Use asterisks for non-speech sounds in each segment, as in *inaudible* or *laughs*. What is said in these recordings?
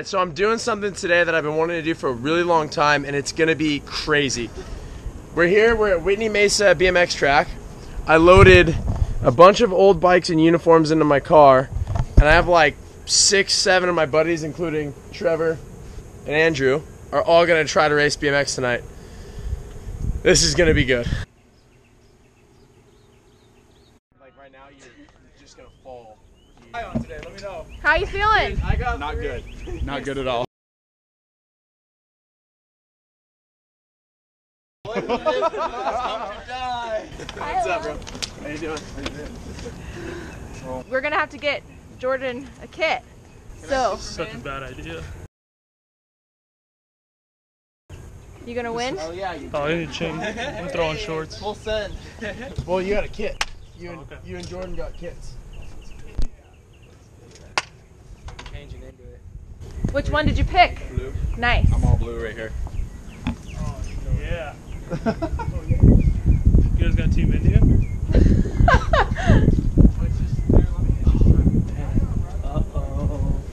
right, so I'm doing something today that I've been wanting to do for a really long time, and it's gonna be crazy. We're here, we're at Whitney Mesa BMX track. I loaded a bunch of old bikes and uniforms into my car, and I have like six, seven of my buddies, including Trevor and Andrew, are all gonna try to race BMX tonight. This is gonna be good. Like right now, you're just gonna fall. on today, let me know. How you feeling? I got Not three. good. *laughs* Not good at all. What's up, bro? How you doing? We're gonna have to get Jordan a kit. So, Such a bad idea. you gonna win? Oh, yeah. I need oh, to change. I'm throwing shorts. Well, you got a kit. You and oh, Okay. you and Jordan got kits. Which one did you pick? Nice. I'm all blue right here. Yeah. you guys got Team India? *laughs*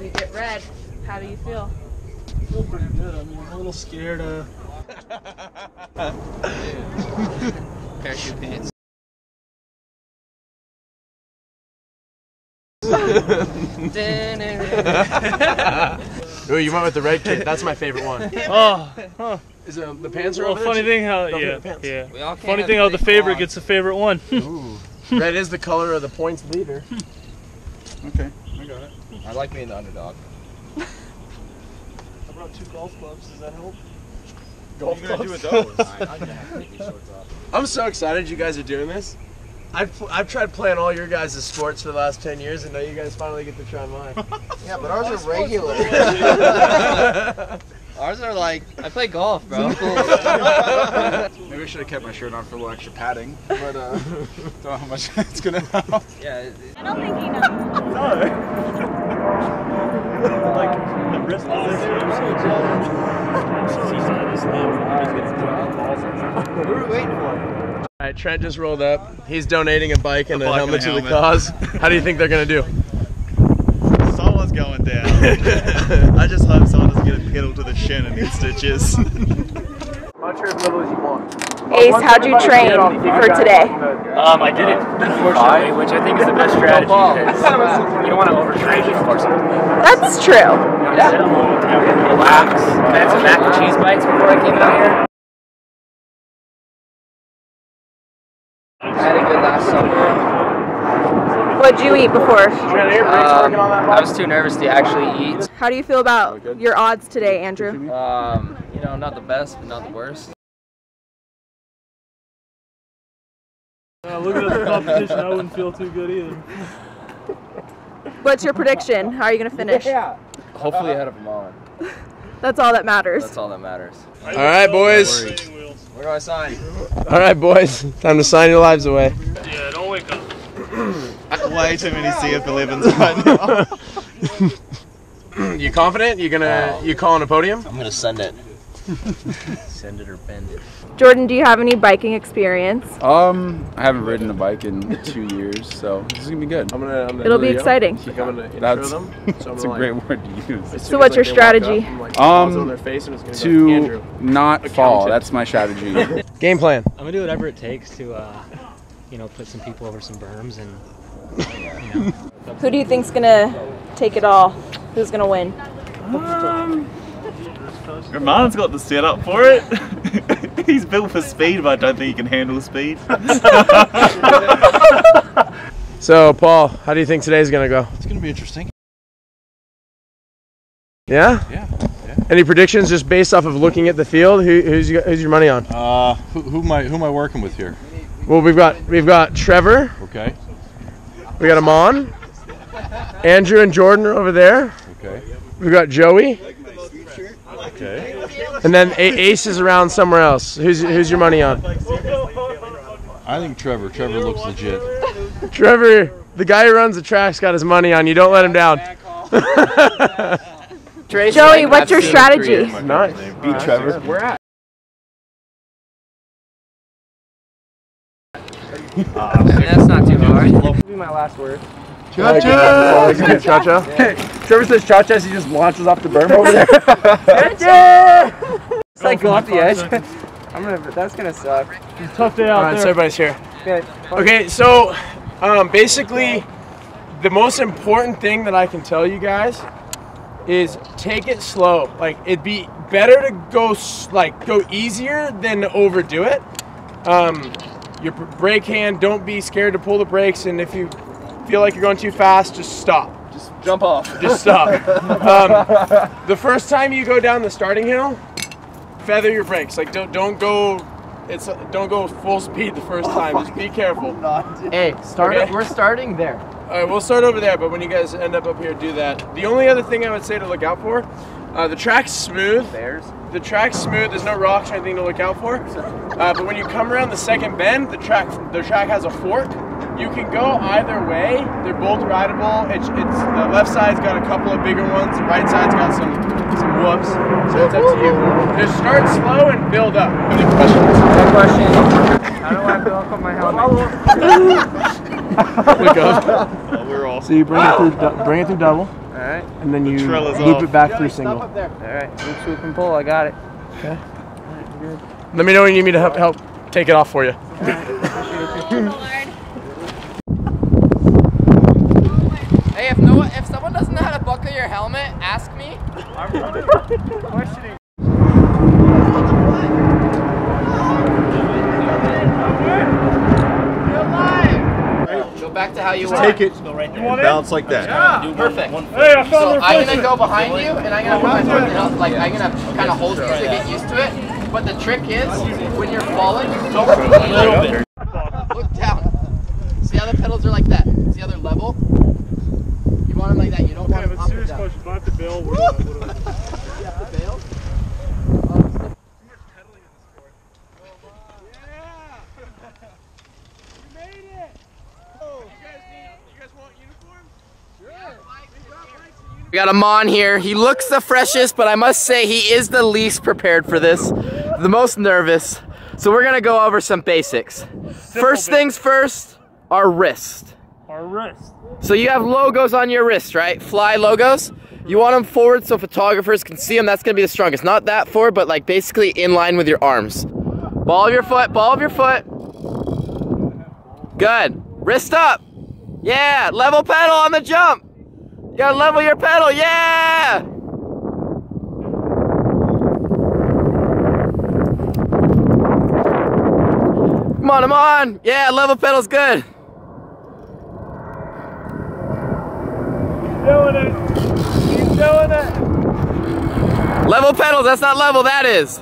You get red. How do you feel? feel pretty good. I mean, I'm a little scared. Uh, *laughs* Parachute pants. Oh, you went with the red kit. That's my favorite one. *laughs* oh, huh. Is it the pants are Well, funny there? thing how Don't yeah the yeah. We all Funny thing how the favorite quads. gets the favorite one. Ooh. Red is the color of the points leader. Okay, I got it. I like being the underdog. I brought two golf clubs. Does that help? Golf What are you gonna clubs. do with those? I'm gonna have to take these shorts off. I'm so excited you guys are doing this. I've, I've tried playing all your guys' sports for the last 10 years, and now you guys finally get to try mine. *laughs* Yeah, but ours are *laughs* regular. ours are like I play golf, bro. *laughs* Maybe I should have kept my shirt on for a little extra padding, but uh, don't know how much it's gonna help. yeah. it- I don't think he knows. No. like the wrist What are we waiting for? All right, Trent just rolled up. He's donating a bike and a, bike and helmet a to the cause. How do you think they're gonna do? Someone's going down. *laughs* I just hope someone doesn't get a pedal to the shin and need stitches. *laughs* Much as little as you want. Ace, how'd you train for today? Um, I didn't, unfortunately, which I think is the best strategy because you don't want to overtrain before something. That's true. Relax. I had some mac and cheese bites before I came out here. I had a good last summer. What'd you eat before? Trent, are your brakes Um, working on that I was too nervous to actually eat. How do you feel about your odds today, Andrew? Um, you know, not the best, but not the worst. Uh, looking at the competition, I wouldn't feel too good either. What's your prediction? How are you gonna finish? Yeah. Hopefully ahead of them *laughs* all. That's all that matters. That's all that matters. All right, boys. Where do I sign? All right, boys. Time to sign your lives away. Yeah, don't wake up. *laughs* Way too many CF11s right now. *laughs* You confident? You gonna uh, you calling a podium? I'm gonna send it. Send it or bend it. Jordan, do you have any biking experience? Um, I haven't ridden a bike in two years, so this is gonna be good. I'm gonna. I'm gonna It'll be video. exciting. Keep coming to intro That's them. So I'm that's a gonna, great word to use. So what's your like, they walk up, strategy? Like, Um, pause on their face and it's gonna go To Andrew. not fall. That's my strategy. *laughs* Game plan. I'm gonna do whatever it takes to, uh, you know, put some people over some berms and. Who do you think's gonna take it all? Who's gonna win? Roman's got the setup for it. *laughs* He's built for speed, but I don't think he can handle speed. *laughs* So, Paul, how do you think today's gonna go? It's gonna be interesting. Yeah. Yeah. Any predictions just based off of looking at the field? Who, who's you, who's your money on? Uh, who, who am I who am I working with here? Well, we've got we've got Trevor, Okay. we got Amon, Andrew and Jordan are over there. Okay. We've got Joey, Okay. And then A- Ace is around somewhere else. Who's who's your money on? I think Trevor. Trevor looks legit. Trevor, the guy who runs the track's got his money on you. Don't let him down. *laughs* Joey, what's your strategy? nice. Beat Trevor. We're at. And that's not too hard. Be my last word. Uh, cha-cha. Trevor says cha cha, he just launches off the berm over there. *laughs* It's like go off the edge. *laughs* I'm gonna. That's gonna suck. It's a tough day out All right, so everybody's here. Okay. Okay, so um, basically, the most important thing that I can tell you guys is take it slow. Like it'd be better to go like go easier than to overdo it. Um, your brake hand, don't be scared to pull the brakes, and if you feel like you're going too fast, just stop. Just jump off. *laughs* Just stop. um, the first time you go down the starting hill, feather your brakes. Like don't don't go. It's don't go full speed the first time. Just be careful. *laughs* Hey, start. Okay. We're starting there. All right, we'll start over there, but when you guys end up up here, do that. The only other thing I would say to look out for, uh, the track's smooth. Bears. The track's smooth. There's no rocks or anything to look out for. Uh, but when you come around the second bend, the track the track has a fork. You can go either way. They're both rideable. It's, it's the left side's got a couple of bigger ones. The right side's got some some whoops. So it's up to you. Just start slow and build up. Any questions? My question. How do I build up my helmet? Look up. Oh, we're all. So you bring it through bring it through double, All right. and then you trail is loop off. it back through single. All right. Loop, swoop, and pull. I got it. Let me know when you need me to help, help take it off for you. *laughs* Hey, if no, if someone doesn't know how to buckle your helmet, ask me. *laughs* Go back to how you were. Take it. Bounce like that. Perfect. Hey, I found so I'm gonna go behind you, and I'm gonna put my foot in the like I'm gonna kind of hold you to get used to it. But the trick is, when you're falling, don't lean. Look down. See how the pedals are like that? See how they're level? You want them like that. You don't want Okay, them but up and serious question. If I have to bail, what do I, what do I do? The bail? We got him on here. He looks the freshest, but I must say he is the least prepared for this, the most nervous. So we're gonna go over some basics. first things first, our wrist. Our wrist. So you have logos on your wrist, right? Fly logos. You want them forward so photographers can see them. That's gonna be the strongest. Not that forward, but like basically in line with your arms. Ball of your foot, ball of your foot. Good. Wrist up. Yeah, level pedal on the jump. You gotta level your pedal, yeah! Come on, come on! Yeah, level pedal's good. Doing it. He's doing it. Level pedals, that's not level, that is.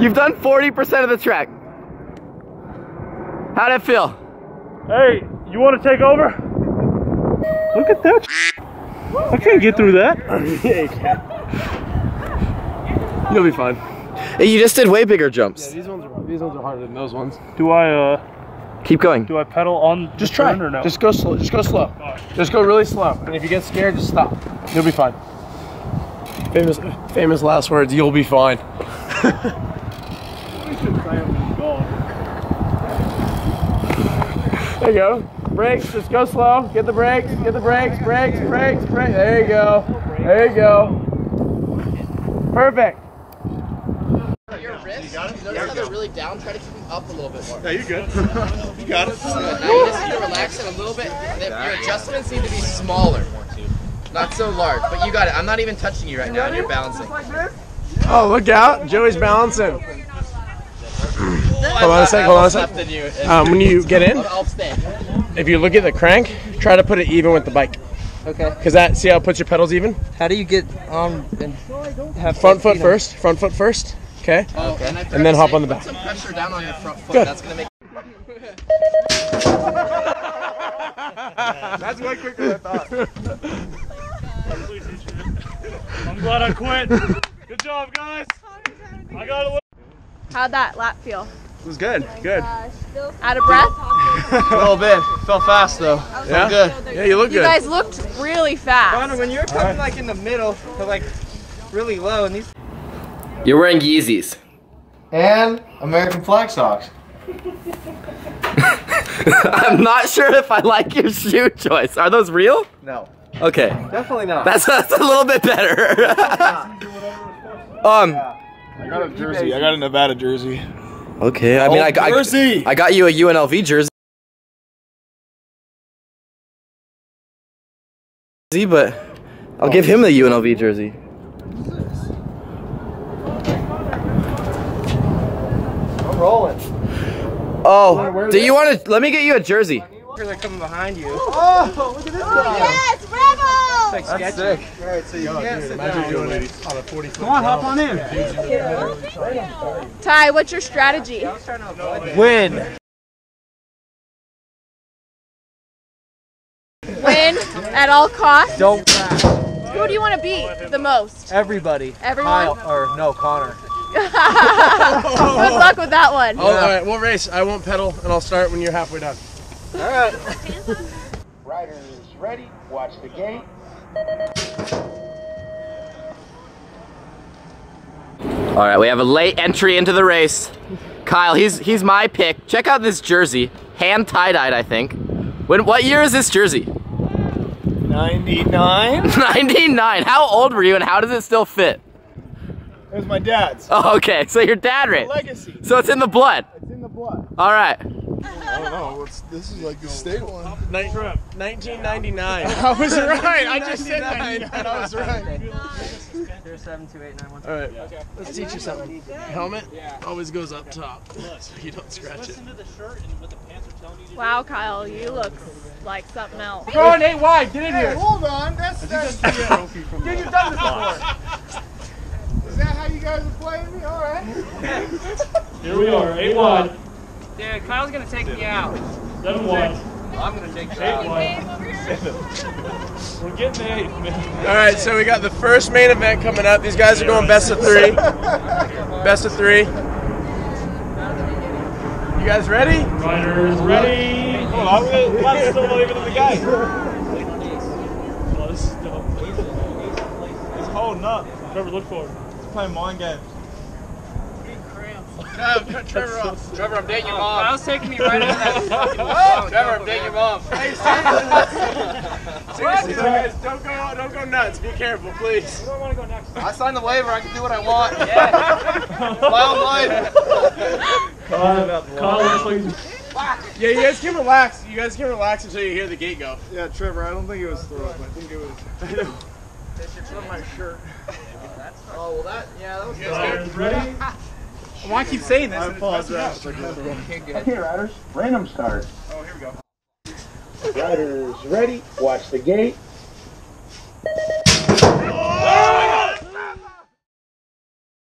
You've done 40% of the track. How'd it feel? Hey, you want to take over? Look at that. I can't get through that. *laughs* You'll be fine. Hey, you just did way bigger jumps. These ones are these ones are harder than those ones. Do I uh Keep going. do I pedal on Just the try. turn or no? Just go slow. Just go slow. Just go really slow. And if you get scared, just stop. You'll be fine. Famous famous last words. You'll be fine. *laughs* There you go. Brakes. Just go slow. Get the brakes. Get the brakes. Brakes. Brakes. Brakes. There you go. There you go. Perfect. Your wrists, notice how they're really down. Try to keep them up a little bit more. Yeah, you're good. *laughs* you got it. Good. Now you just need to relax it a little bit. The- Your adjustments need to be smaller. Not so large, but you got it. I'm not even touching you right now, and you're balancing. Oh, look out. Joey's balancing. Hold on a sec. Hold on a sec. Left than you. Um, when you get in, I'll, I'll stay. if you look at the crank, try to put it even with the bike. Okay. Cause that, see how it puts your pedals even? How do you get on and have Front foot first, front foot first, okay? Oh, and, And then hop on the put back. some pressure down on your front foot. Good. That's gonna make. *laughs* That's way quicker than I thought. *laughs* I'm glad I quit. Good job, guys. I got it. How'd that lap feel? It was good, good. Uh, Out of breath? *laughs* A little bit. Felt fast though. Yeah? good. Yeah, you look You good. guys looked really fast. when you're coming like in the middle, but like really low, and these. You're wearing Yeezys. And American flag socks. *laughs* I'm not sure if I like your shoe choice. Are those real? No. Okay. Definitely not. That's, that's a little bit better. *laughs* um. I got a jersey. I got a Nevada jersey. Okay. I mean, I, I, jersey. I got you a UNLV jersey, but I'll give him the UNLV jersey. I'm rolling. Oh, do you want to? Let me get you a jersey. They're coming behind you. Oh, look at this oh, guy. Yes, Rebel! Like sketchy. All right, so you can't sit down. doing it on a 40 Come on, hop on in. Ty, what's your strategy? Win. Win at all costs? Don't crash. Who do you want to beat the most? Everybody. Everyone? Kyle, or no, Connor. *laughs* Good luck with that one. Oh, all right, we'll race. I won't pedal, and I'll start when you're halfway done. All right. *laughs* Riders ready. Watch the gate. All right, we have a late entry into the race. Kyle, he's he's my pick. Check out this jersey, hand tie dyed, I think. When what year is this jersey? 99. *laughs* 99. How old were you, and how does it still fit? It was my dad's. *laughs* Oh, okay. So your dad raced. Legacy. So it's in the blood. It's in the blood. All right. I don't know. It's, this is like the state one. 1999. *laughs* I was right. I just said 99. I was right. Zero seven two eight nine one. All right, Okay. let's teach you something. Helmet always goes up top, *laughs* so you don't scratch it. Wow, Kyle, you look like something else. Go on, eight wide. Get in here. Hold on. That's, that's Dude, you've done this before. Is that how you guys are playing me? All right. *laughs* Here we are, eight wide, Dude, Kyle's gonna take me out. seven wide, I'm gonna take you eight out. *laughs* We're getting to eight, man. All right, so we got the first main event coming up. These guys are going best of three. Best of three. You guys ready? Riders ready. Hold on, I'm gonna still not even in the game. Oh, this is dope. He's holding up. Trevor, look for it. He's playing mind games. cut Trevor oh, off. Trevor, I'm dating your mom. Kyle's taking me right over that fucking. *laughs* Trevor, I'm dating your mom. Seriously, though, guys, don't go, don't go nuts. Be careful, please. I want to go next. I signed the waiver. I can do what I want. *laughs* Yeah. My own life. Kyle, Kyle looks like Yeah, you guys can relax. You guys can relax until you hear the gate go. Yeah, Trevor, I don't think it was throw up. I think it was. *laughs* Oh, well, that, yeah, that was good. Riders ready. Why keep saying this? I apologize. Here, riders. Random start. Oh, here we go. Riders ready. Watch the gate.